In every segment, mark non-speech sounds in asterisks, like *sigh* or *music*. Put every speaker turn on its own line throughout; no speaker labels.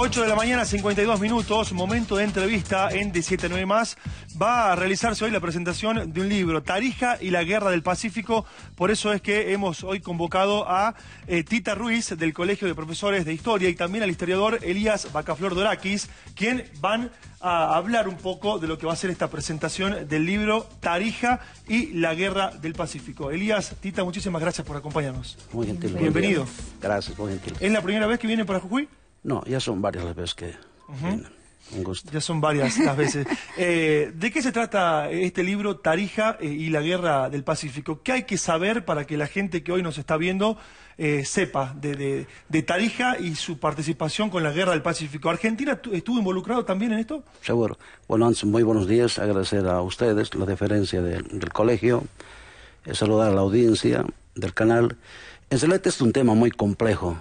8 de la mañana, 52 minutos, momento de entrevista en 179 más. Va a realizarse hoy la presentación de un libro, Tarija y la Guerra del Pacífico. Por eso es que hemos hoy convocado a eh, Tita Ruiz del Colegio de Profesores de Historia y también al historiador Elías Bacaflor Dorakis, quien van a hablar un poco de lo que va a ser esta presentación del libro Tarija y la Guerra del Pacífico. Elías, Tita, muchísimas gracias por acompañarnos.
Muy gentil.
Bienvenido.
Gracias, muy gentil.
¿Es la primera vez que viene para Jujuy?
No, ya son varias las veces que vienen. Un gusto.
Ya son varias las veces. *laughs* Eh, ¿De qué se trata este libro, Tarija eh, y la Guerra del Pacífico? ¿Qué hay que saber para que la gente que hoy nos está viendo eh, sepa de, de- de Tarija y su participación con la Guerra del Pacífico? ¿Argentina tu- estuvo involucrado también en esto?
Seguro. Bueno, antes, muy buenos días. Agradecer a ustedes la deferencia del, del colegio. eh, saludar a la audiencia del canal. En realidad este es un tema muy complejo.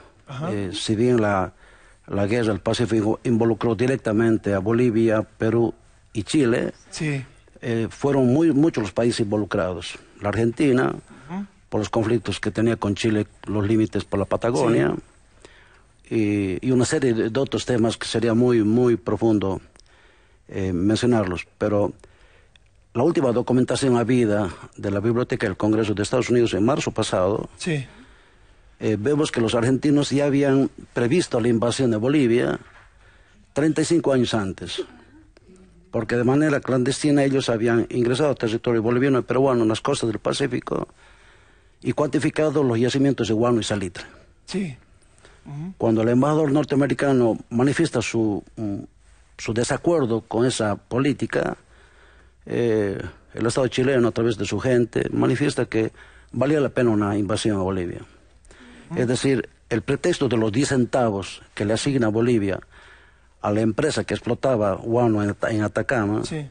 Si bien la, la guerra del Pacífico involucró directamente a Bolivia, Perú y Chile,
Sí.
eh, fueron muy, muchos los países involucrados. La Argentina, por los conflictos que tenía con Chile, los límites por la Patagonia, y, y una serie de, otros temas que sería muy, muy profundo eh, mencionarlos. Pero la última documentación habida de la Biblioteca del Congreso de Estados Unidos en marzo pasado,
Sí.
Eh, vemos que los argentinos ya habían previsto la invasión de Bolivia 35 años antes, porque de manera clandestina ellos habían ingresado al territorio boliviano y peruano en las costas del Pacífico y cuantificado los yacimientos de guano y salitre.
Sí.
Cuando el embajador norteamericano manifiesta su, mm, su desacuerdo con esa política, eh, el Estado chileno, a través de su gente, manifiesta que valía la pena una invasión a Bolivia. Es decir, el pretexto de los 10 centavos que le asigna Bolivia a la empresa que explotaba guano en, Ata- en Atacama
Sí.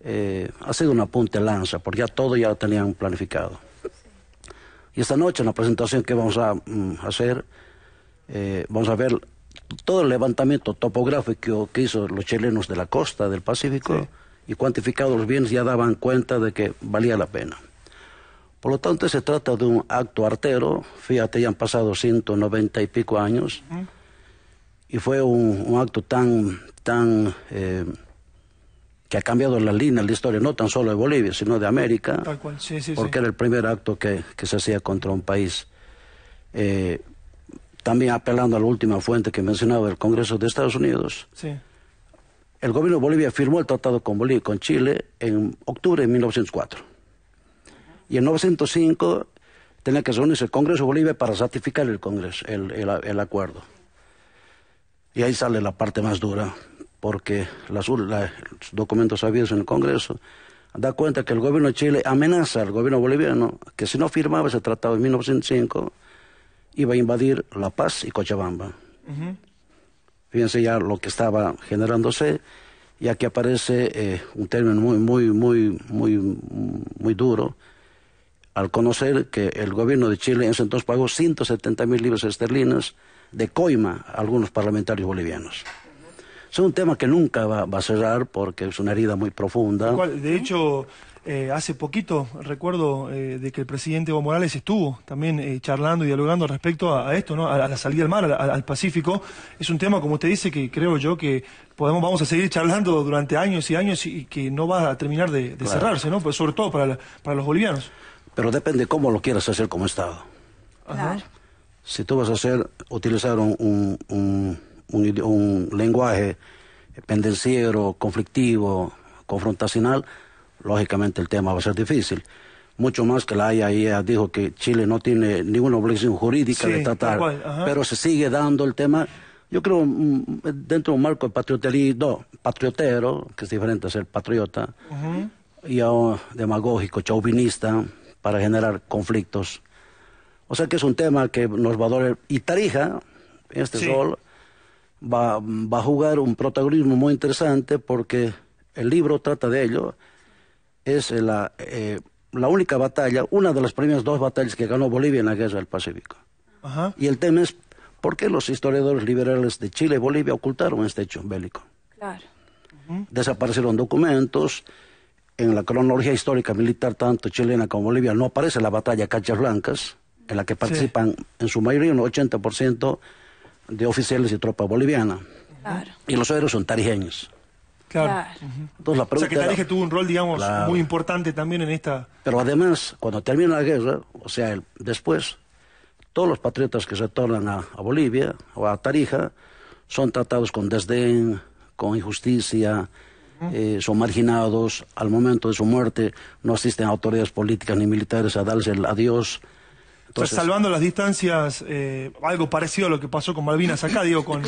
eh, ha sido una punta de lanza, porque ya todo ya lo tenían planificado. Y esta noche en la presentación que vamos a mm, hacer, eh, vamos a ver todo el levantamiento topográfico que hizo los chilenos de la costa del Pacífico
Sí.
y cuantificados los bienes ya daban cuenta de que valía la pena. Por lo tanto, se trata de un acto artero, fíjate, ya han pasado 190 y pico años, y fue un, un acto tan, tan, eh, que ha cambiado la línea de la historia, no tan solo de Bolivia, sino de América,
Tal cual. Sí, sí,
porque
sí.
era el primer acto que, que se hacía contra un país. Eh, también apelando a la última fuente que mencionaba el Congreso de Estados Unidos,
Sí.
el gobierno de Bolivia firmó el tratado con, Bolivia, con Chile en octubre de 1904. Y en 1905 tenía que reunirse el Congreso de Bolivia para ratificar el, Congreso, el, el- el acuerdo. Y ahí sale la parte más dura, porque las, la- los documentos habidos en el Congreso da cuenta que el gobierno de Chile amenaza al gobierno boliviano que si no firmaba ese tratado en 1905 iba a invadir La Paz y Cochabamba. Fíjense ya lo que estaba generándose, y aquí aparece eh, un término muy, muy, muy, muy, muy duro, al conocer que el gobierno de Chile en ese entonces pagó 170 mil libras esterlinas de coima a algunos parlamentarios bolivianos. Es un tema que nunca va, va a cerrar porque es una herida muy profunda.
Cual. De hecho, eh, hace poquito recuerdo eh, de que el presidente Evo Morales estuvo también eh, charlando y dialogando respecto a, a esto, ¿no? A, a la salida al mar, al, al Pacífico. Es un tema, como usted dice, que creo yo que podemos vamos a seguir charlando durante años y años y, que no va a terminar de, de cerrarse, ¿no? Pues sobre todo para, la- para los bolivianos.
Pero depende cómo lo quieras hacer como Estado.
Ajá.
Si tú vas a hacer, utilizar un, un, un- un idi- un lenguaje pendenciero, conflictivo, confrontacional, lógicamente el tema va a ser difícil. Mucho más que la AIA dijo que Chile no tiene ninguna obligación jurídica
Sí,
de tratar,
cual,
pero se sigue dando el tema. Yo creo, mm, dentro de un marco de patrioterismo, patriotero, que es diferente a ser patriota, y oh, demagógico, chauvinista, para generar conflictos. O sea que es un tema que nos va a doler. Y Tarija, este
Sí.
rol, va, va a jugar un protagonismo muy interesante porque el libro trata de ello. Es la, eh, la única batalla, una de las primeras dos batallas que ganó Bolivia en la Guerra del Pacífico.
Ajá.
Y el tema es por qué los historiadores liberales de Chile y Bolivia ocultaron este hecho bélico.
Claro.
Desaparecieron documentos. En la cronología histórica militar, tanto chilena como boliviana, no aparece la batalla Cachas Blancas, en la que participan en su mayoría un 80% de oficiales y tropa boliviana. Y los héroes son tarijeños.
Claro.
Entonces, la
o sea que
pregunta
Tarija
era-
tuvo un rol, digamos,
Claro.
muy importante también en esta...
Pero además, cuando termina la guerra, o sea, el- después, todos los patriotas que se tornan a, a Bolivia o a Tarija son tratados con desdén, con injusticia, eh, son marginados. Al momento de su muerte no asisten autoridades políticas ni militares a darles el adiós.
O sea, salvando las distancias, eh, algo parecido a lo que pasó con Malvinas acá, digo, con,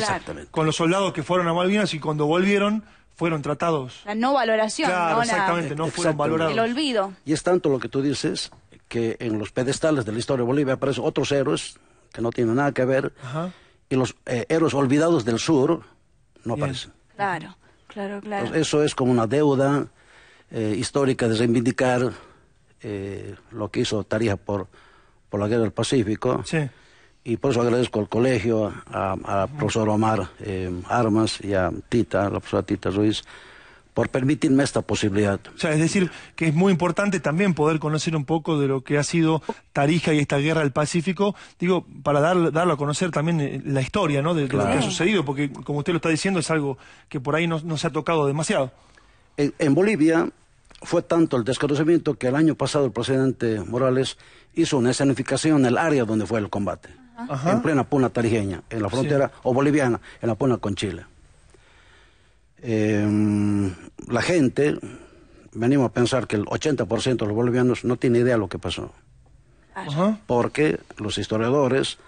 con los soldados que fueron a Malvinas y cuando volvieron fueron tratados.
La no valoración,
Claro,
¿no? La-
exactamente, no fueron
Exactamente.
valorados.
el olvido.
Y es tanto lo que tú dices que en los pedestales de la historia de Bolivia aparecen otros héroes que no tienen nada que ver
Ajá.
y los eh, héroes olvidados del sur no
Bien.
aparecen.
Claro, claro, claro.
Entonces, eso es como una deuda eh, histórica de reivindicar eh, lo que hizo Tarija por, por la Guerra del Pacífico.
Sí.
Y por eso agradezco al colegio, a- al profesor Omar eh, Armas y a Tita, la profesora Tita Ruiz, por permitirme esta posibilidad.
O sea, es decir, que es muy importante también poder conocer un poco de lo que ha sido Tarija y esta guerra del Pacífico, digo, para dar, darlo a conocer también eh, la historia, ¿no? De, de lo que ha sucedido, porque como usted lo está diciendo, es algo que por ahí no, no se ha tocado demasiado.
En, en Bolivia fue tanto el desconocimiento que el año pasado el presidente Morales hizo una escenificación en el área donde fue el combate,
Ajá.
en plena puna tarijeña, en la frontera o boliviana, en la puna con Chile. Eh, la gente, venimos a pensar que el 80% de los bolivianos no tiene idea de lo que pasó.
Ajá.
porque los historiadores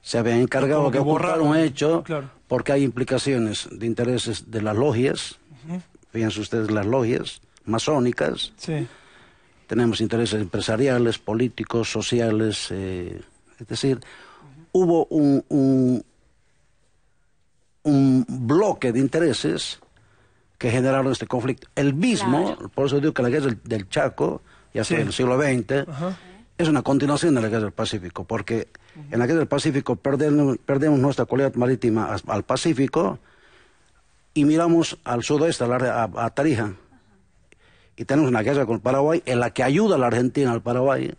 se habían encargado
Como
de
borraron,
un hecho,
claro.
porque hay implicaciones de intereses de las logias, fíjense ustedes las logias masónicas,
Sí.
tenemos intereses empresariales, políticos, sociales, eh, es decir, hubo un, un, un bloque de intereses que generaron este conflicto. El mismo,
Claro.
por eso digo que la guerra del, Chaco, ya
Sí.
fue en el siglo XX,
Ajá.
es una continuación de la guerra del Pacífico, porque en la guerra del Pacífico perdemos, perdemos nuestra cualidad marítima al Pacífico y miramos al sudoeste, a, la- a- a Tarija, y tenemos una guerra con el Paraguay en la que ayuda a la Argentina al Paraguay,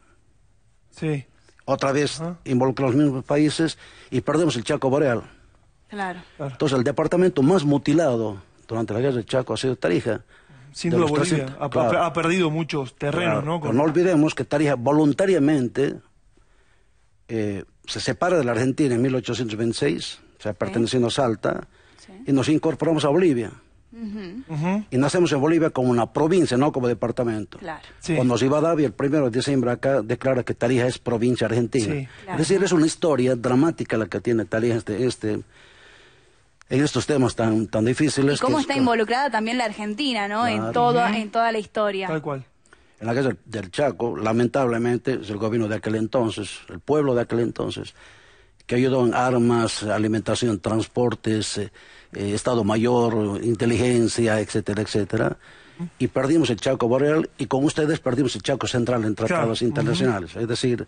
Sí.
otra vez
Ajá.
involucra a los mismos países y perdemos el Chaco Boreal.
Claro.
Claro.
Entonces el departamento más mutilado durante la guerra del Chaco ha sido Tarija.
Sin duda Bolivia
300,
ha,
claro.
ha perdido muchos terrenos,
Claro,
¿no?
pero
Con-
no olvidemos que Tarija voluntariamente eh, se separa de la Argentina en 1826, o sea, perteneciendo a Salta,
Sí.
y nos incorporamos a Bolivia.
Ujú.
Y nacemos en Bolivia como una provincia, no como departamento.
Claro.
Sí.
Cuando Rivadavia, el primero de diciembre acá, declara que Tarija es provincia argentina.
Sí.
Claro.
Es decir, es una historia dramática la que tiene Tarija este, este, en estos temas tan, tan
Y
difíciles.
cómo
que
está
es-
involucrada también la Argentina, ¿no? En todo, en toda la historia.
Tal cual.
En la guerra del Chaco, lamentablemente, es el gobierno de aquel entonces, el pueblo de aquel entonces, que ayudó en armas, alimentación, transportes, eh, eh, Estado Mayor, inteligencia, etcétera, etcétera. Y perdimos el Chaco Boreal y con ustedes perdimos el Chaco Central en tratados
Claro,
internacionales. Es decir,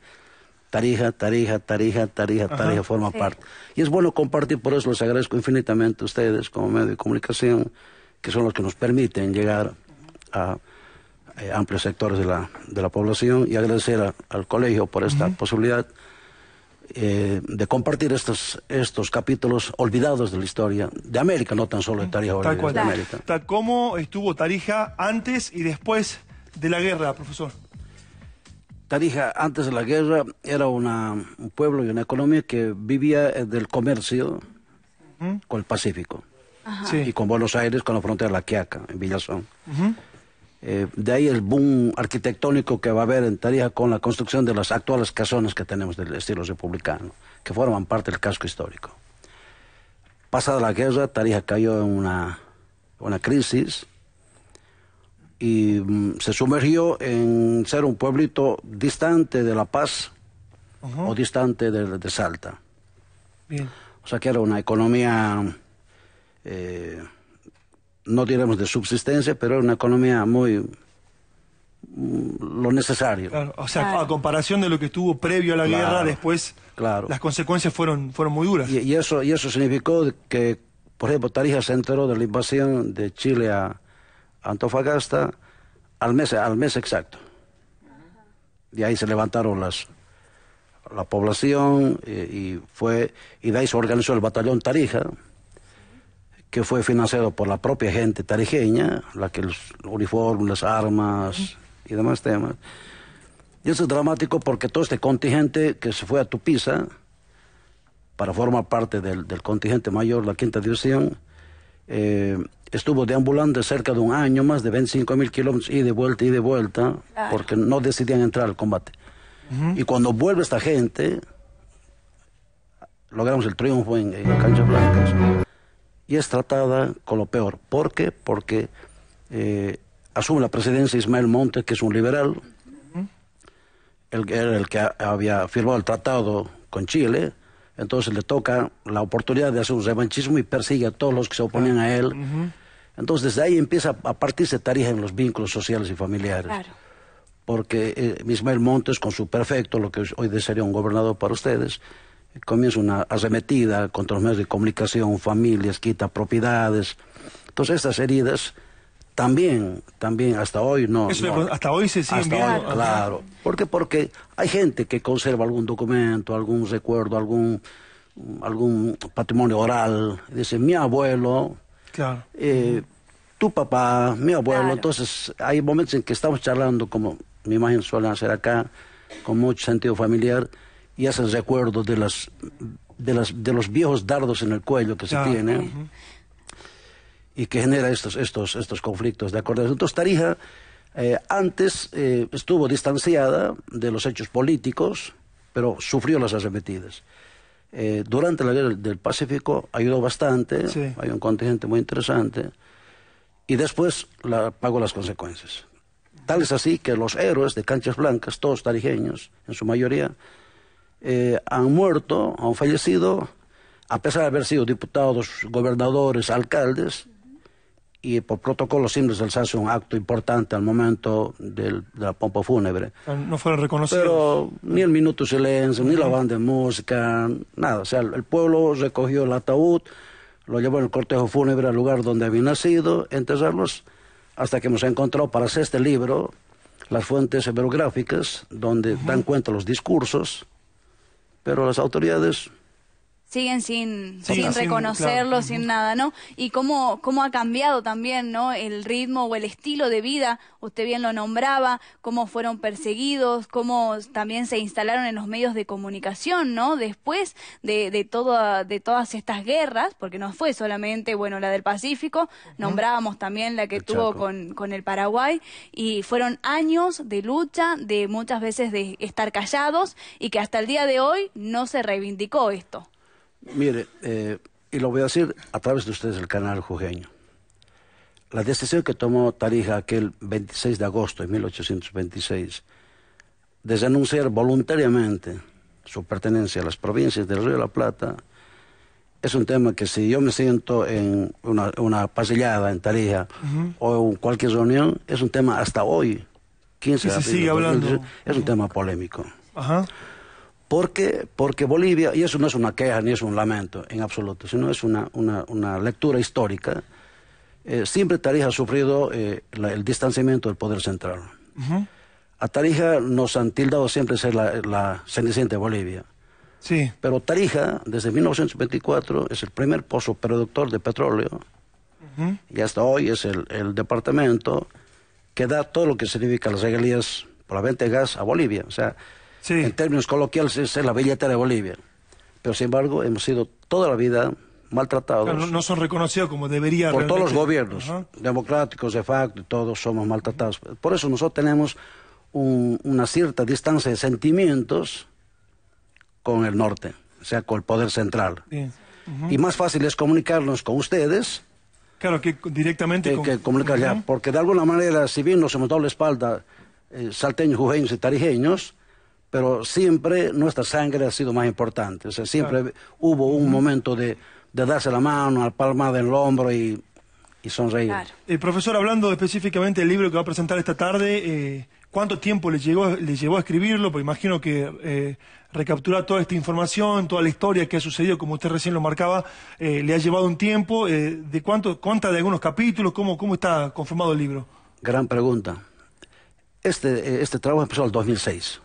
Tarija, Tarija, Tarija, Tarija, Tarija forma
Sí.
parte. Y es bueno compartir, por eso les agradezco infinitamente a ustedes como medio de comunicación, que son los que nos permiten llegar a eh, amplios sectores de la, de la población y agradecer a- al colegio por esta posibilidad eh, de compartir estos, estos capítulos olvidados de la historia de América, no tan solo de Tarija
Tal cual.
de América.
Tal ¿Cómo estuvo Tarija antes y después de la guerra, profesor?
Tarija, antes de la guerra, era una, un pueblo y una economía que vivía eh, del comercio con el Pacífico
Sí.
y con Buenos Aires, con la frontera de la Quiaca, en Villazón. Eh, de ahí el boom arquitectónico que va a haber en Tarija con la construcción de las actuales casonas que tenemos del estilo republicano, que forman parte del casco histórico. Pasada la guerra, Tarija cayó en una, una crisis y mm, se sumergió en ser un pueblito distante de La Paz
Ujú.
o distante de, de Salta.
Bien.
O sea que era una economía, eh, no diremos de subsistencia, pero era una economía muy, mm, lo necesario.
Claro, o sea,
Claro.
a comparación de lo que estuvo previo a la
Claro,
guerra, después
claro.
las consecuencias fueron, fueron muy duras.
Y, y eso, y eso significó que, por ejemplo, Tarija se enteró de la invasión de Chile a Antofagasta al mes, al mes exacto. Y ahí se levantaron las la población eh, y fue y de ahí se organizó el batallón Tarija que fue financiado por la propia gente tarijeña, la que los uniformes, las armas y demás temas. Y eso es dramático porque todo este contingente que se fue a Tupiza para formar parte del, del contingente mayor, la quinta división, eh, estuvo deambulando cerca de un año, más de 25 mil kilómetros, y de vuelta y de vuelta,
Claro.
porque no decidían entrar al combate. Y cuando vuelve esta gente, logramos el triunfo en, en Canchas Blancas, y es tratada con lo peor. ¿Por qué? Porque eh, asume la presidencia Ismael Montes, que es un liberal, el, era el que ha- había firmado el tratado con Chile, entonces le toca la oportunidad de hacer un revanchismo y persigue a todos los que se oponían a él. Entonces desde ahí empieza a partirse Tarija en los vínculos sociales y familiares.
Claro.
Porque eh, Ismael Montes, con su perfecto, lo que hoy sería un gobernador para ustedes, comienza una arremetida contra los medios de comunicación, familias, quita propiedades. Entonces estas heridas también, también hasta hoy no...
Eso
no-
le- hasta hoy se Ajá.
claro. ¿Por qué? Porque hay gente que conserva algún documento, algún recuerdo, algún, algún patrimonio oral. Dice, mi abuelo,
Claro.
eh, tu papá, mi abuelo.
Claro.
Entonces, hay momentos en que estamos charlando, como me imagino suelen hacer acá, con mucho sentido familiar, y hacen recuerdo de, las, de, las, de los viejos dardos en el cuello que
Claro.
se tienen y que genera estos, estos, estos conflictos de acuerdo. Entonces, Tarija eh, antes eh, estuvo distanciada de los hechos políticos, pero sufrió las arremetidas. Eh, durante la guerra del- Pacífico ayudó bastante,
Sí.
hay un contingente muy interesante, y después la, pagó las consecuencias. Tal es así que los héroes de Canchas Blancas, todos tarijeños, en su mayoría, eh, han muerto, han fallecido, a pesar de haber sido diputados, gobernadores, alcaldes, y por protocolo siempre se les hace un acto importante al momento del- de la pompa fúnebre.
No fueron reconocidos.
Pero ni el minuto de silencio, ni la banda de música, nada. O sea, el pueblo recogió el ataúd, lo llevó en el cortejo fúnebre al lugar donde había nacido, enterrarlos, hasta que hemos encontrado para hacer este libro las fuentes bibliográficas donde dan cuenta los discursos, pero las autoridades
siguen sin,
Sí,
sin
sin-
reconocerlo,
claro.
sin nada, ¿no? Y cómo, cómo ha cambiado también, ¿no? El ritmo o el estilo de vida, usted bien lo nombraba, cómo fueron perseguidos, cómo también se instalaron en los medios de comunicación, ¿no? Después de, de, toda, de todas estas guerras, porque no fue solamente, bueno, la del Pacífico, nombrábamos también la que
El
tuvo con, con el Paraguay, y fueron años de lucha, de muchas veces de estar callados, y que hasta el día de hoy no se reivindicó esto.
Mire, eh, y lo voy a decir a través de ustedes el canal jujeño. La decisión que tomó Tarija aquel 26 de agosto de 1826 de renunciar voluntariamente su pertenencia a las provincias del Río de la Plata es un tema que si yo me siento en una, una pasillada en Tarija o en cualquier reunión, es un tema hasta hoy, 15
Y
de
se
abril
sigue
de
hablando.
2018, es un tema polémico.
Ajá.
Porque, porque Bolivia, y eso no es una queja ni es un lamento en absoluto, sino es una, una, una lectura histórica, eh, siempre Tarija ha sufrido eh, la- el distanciamiento del poder central. A Tarija nos han tildado siempre ser la, la cenicienta de Bolivia.
Sí.
Pero Tarija, desde 1924, es el primer pozo productor de petróleo
Ujú.
y hasta hoy es el, el departamento que da todo lo que significa las regalías por la venta de gas a Bolivia. O sea,
Sí.
en términos coloquiales es la billetera de Bolivia. Pero sin embargo, hemos sido toda la vida maltratados
Claro, no, no son reconocidos como debería
por todos los
realmente.
gobiernos,
Ajá.
democráticos de facto, todos somos maltratados. Por eso nosotros tenemos un- una cierta distancia de sentimientos con el norte, o sea, con el poder central.
Bien.
Y más fácil es comunicarnos con ustedes
Claro, que directamente
que,
con-
que comunicar ya, porque de alguna manera, si bien nos hemos dado la espalda eh, salteños, jujeños y tarijeños, pero siempre nuestra sangre ha sido más importante. O sea, siempre hubo un momento de, de darse la mano, al palmada en el hombro y, y sonreír.
Claro.
Eh, profesor, hablando específicamente del libro que va a presentar esta tarde, eh, ¿cuánto tiempo le llegó, le llevó a escribirlo? Porque imagino que eh, recapturar toda esta información, toda la historia que ha sucedido, como usted recién lo marcaba, eh, le ha llevado un tiempo. Eh, ¿De cuánto, cuánta de algunos capítulos? ¿Cómo, ¿Cómo está conformado el libro?
Gran pregunta. Este, este trabajo empezó en el 2006,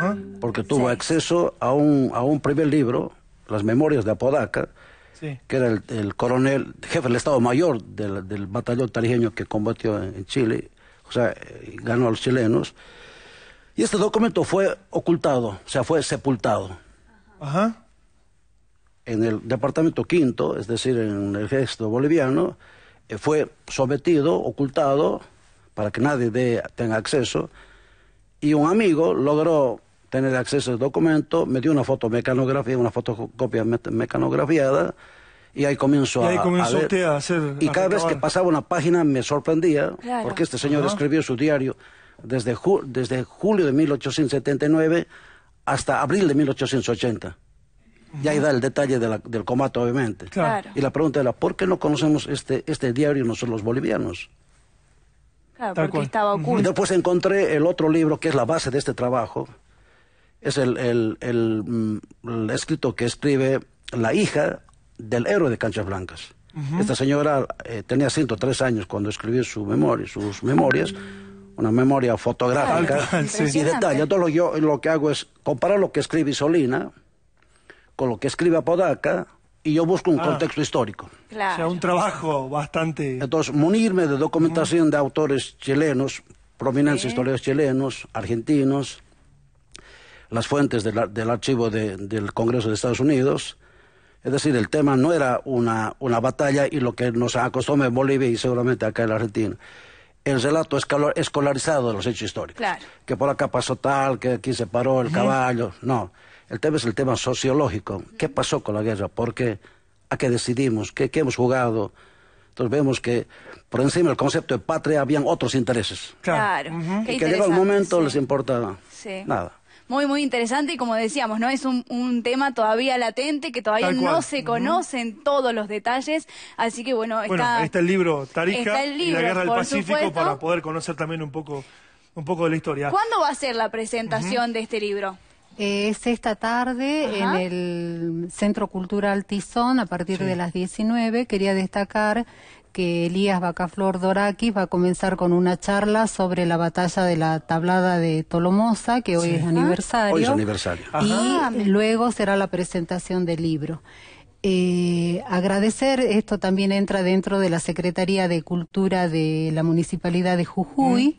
¿Ah?
porque tuvo
Sí.
acceso a un, a un primer libro, Las Memorias de Apodaca,
Sí.
que era el, el coronel, jefe del Estado Mayor del, del batallón tarijeño que combatió en, en Chile, o sea, eh, ganó a los chilenos. Y este documento fue ocultado, o sea, fue sepultado
Ajá.
en el departamento quinto, es decir, en el ejército boliviano, eh, fue sometido, ocultado, para que nadie tenga acceso, y un amigo logró tener acceso al documento, me dio una foto mecanografía, una fotocopia me- mecanografiada, y ahí comenzó
Y ahí
a,
comenzó
a ver.
usted a hacer-
Y
a
cada vez que pasaba una página me sorprendía,
Claro.
porque este señor
Ajá.
escribió su diario desde, ju- desde julio de 1879 hasta abril de 1880. Y ahí da el detalle de la- del combate, obviamente.
Claro.
Claro.
Y la pregunta era, ¿por qué no conocemos este, este diario nosotros los bolivianos?
Claro,
Tal
porque
cual.
estaba
Y
oculto.
después encontré el otro libro que es la base de este trabajo. Es el, el- el, mm, el escrito que escribe la hija del héroe de Canchas Blancas. Esta señora eh, tenía 103 años cuando escribió su memoria, sus memorias, una memoria fotográfica
sí.
y detalle. Todo lo, yo lo que hago es comparar lo que escribe Isolina con lo que escribe Apodaca y yo busco un
Ah.
contexto histórico.
O sea,
Claro.
un trabajo bastante...
Entonces, munirme de documentación de autores chilenos, prominentes
Sí.
historiadores chilenos, argentinos, las fuentes del, ar- del archivo de- del Congreso de Estados Unidos. Es decir, el tema no era una, una batalla y lo que nos acostumbra en Bolivia y seguramente acá en la Argentina. El relato escolarizado de los hechos históricos.
Claro.
Que por acá pasó tal, que aquí se paró el caballo. No, el tema es el tema sociológico. ¿Qué pasó con la guerra? ¿Por qué? ¿A qué decidimos? ¿Qué, qué hemos jugado? Entonces vemos que por encima del concepto de patria habían otros intereses.
Claro.
Ujú.
Qué
y que llega el
interesante,
momento
sí.
les importa
Sí.
nada.
Muy, muy interesante y como decíamos, ¿no? Es un, un tema todavía latente que todavía no se conocen todos los detalles, así que bueno,
Bueno,
está...
ahí está el libro Tarija
está el
y la
libro,
Guerra del Pacífico
supuesto.
para poder conocer también un poco, un poco de la historia.
¿Cuándo va a ser la presentación de este libro?
Es esta tarde
Ajá.
en el Centro Cultural Tizón a partir de las 19. Quería destacar que Elías Bacaflor Dorakis va a comenzar con una charla sobre la batalla de la tablada de Tolomosa, que hoy es aniversario.
Hoy es aniversario.
Ajá.
Y luego será la presentación del libro. Eh, agradecer, esto también entra dentro de la Secretaría de Cultura de la Municipalidad de Jujuy,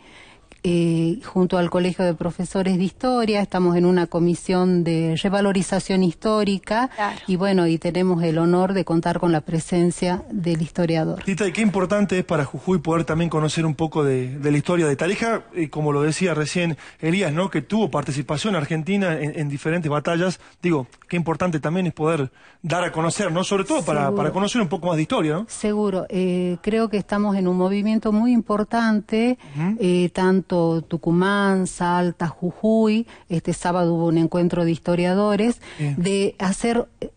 eh, junto al Colegio de Profesores de Historia, estamos en una comisión de revalorización histórica
Claro.
y bueno, y tenemos el honor de contar con la presencia del historiador.
Tita, y qué importante es para Jujuy poder también conocer un poco de, de la historia de Tarija, y como lo decía recién Elías, ¿no? que tuvo participación argentina en, en diferentes batallas. Digo, qué importante también es poder dar a conocer, ¿no? Sobre todo para, para conocer un poco más de historia, ¿no?
Seguro, eh, creo que estamos en un movimiento muy importante, eh, tanto Tucumán, Salta, Jujuy, este sábado hubo un encuentro de historiadores,
Bien.
de hacer eh,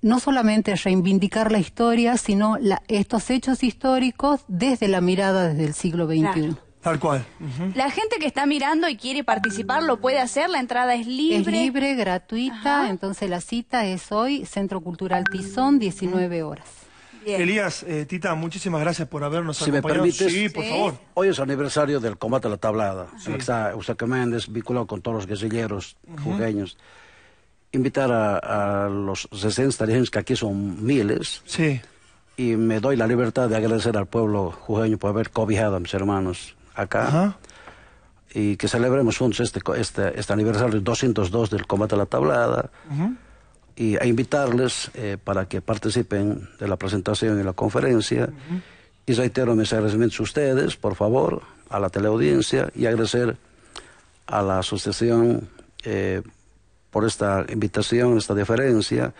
no solamente reivindicar la historia, sino la- estos hechos históricos desde la mirada desde el siglo XXI.
Claro.
Tal cual.
La gente que está mirando y quiere participar lo puede hacer, la entrada es libre.
Es libre, gratuita,
Ajá.
entonces la cita es hoy, Centro Cultural Tizón, 19 horas.
Bien.
Elías, eh, Tita, muchísimas gracias por habernos
Si me
acompañado.
permites.
sí, por
Sí.
favor.
Hoy es aniversario del combate a la tablada, en el que está Eustaquio Méndez vinculado con todos los guerrilleros jujeños. Invitar a, a los residentes tarijeños, que aquí son miles,
Sí.
y me doy la libertad de agradecer al pueblo jujeño por haber cobijado a mis hermanos acá.
Ajá.
y que celebremos juntos este, este, este aniversario 202 del combate a la tablada
Ujú.
Y a invitarles eh, para que participen de la presentación y la conferencia. Y reitero mis agradecimientos a ustedes, por favor, a la teleaudiencia y agradecer a la asociación eh, por esta invitación, esta deferencia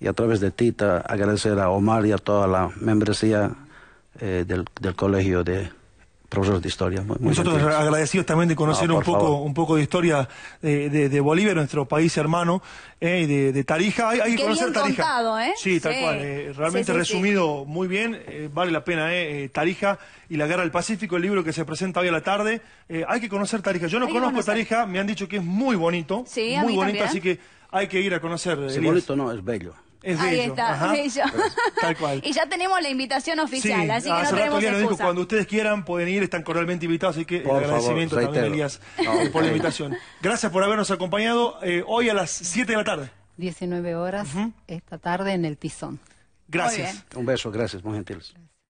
y a través de Tita agradecer a Omar y a toda la membresía eh, del, del Colegio de Profesores de Historia. Muy- muy
Nosotros
gentiles.
agradecidos también de conocer
No,
un poco
favor.
un poco de historia de, de- de Bolivia, nuestro país hermano, eh, y de, de Tarija. Hay, hay que
Qué
conocer
bien
Tarija.
contado, ¿eh?
Sí, tal
Sí.
cual. eh, realmente
Sí, sí,
resumido muy bien. eh, vale la pena, eh, Tarija y la Guerra del Pacífico, el libro que se presenta hoy a la tarde. Eh, hay que conocer Tarija. Yo no
Hay
conozco. Tarija, me han dicho que es muy bonito.
Sí, a
muy
mí
bonito,
también.
así que hay que ir a conocer.
Sí,
Elías.
bonito no, es bello.
Es
Ahí
bello.
está,
ajá.
bello.
Tal cual.
y ya tenemos la invitación oficial,
Sí,
así que no tenemos
nos dijo,
excusa.
cuando ustedes quieran pueden ir, están cordialmente invitados, así que
Por
el agradecimiento
favor,
también. Elías,
No,
por la invitación. Gracias por habernos acompañado eh, hoy a las 7 de la tarde.
19 horas esta tarde en el Tizón.
Gracias.
Un beso, gracias, muy gentiles.